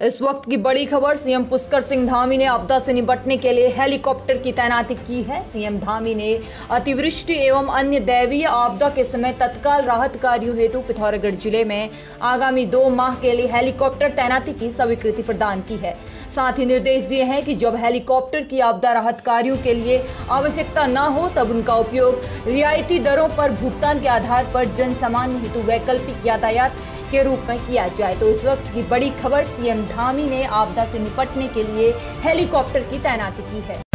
इस वक्त की बड़ी खबर, सीएम पुष्कर सिंह धामी ने आपदा से निपटने के लिए हेलीकॉप्टर की तैनाती की है। सीएम धामी ने अतिवृष्टि एवं अन्य दैवीय आपदा के समय तत्काल राहत कार्यों हेतु पिथौरागढ़ ज़िले में आगामी दो माह के लिए हेलीकॉप्टर तैनाती की स्वीकृति प्रदान की है। साथ ही निर्देश दिए हैं कि जब हेलीकॉप्टर की आपदा राहत कार्यों के लिए आवश्यकता न हो, तब उनका उपयोग रियायती दरों पर भुगतान के आधार पर जन सामान्य हेतु वैकल्पिक यातायात के रूप में किया जाए। तो इस वक्त की बड़ी खबर, सीएम धामी ने आपदा से निपटने के लिए हेलीकॉप्टर की तैनाती की है।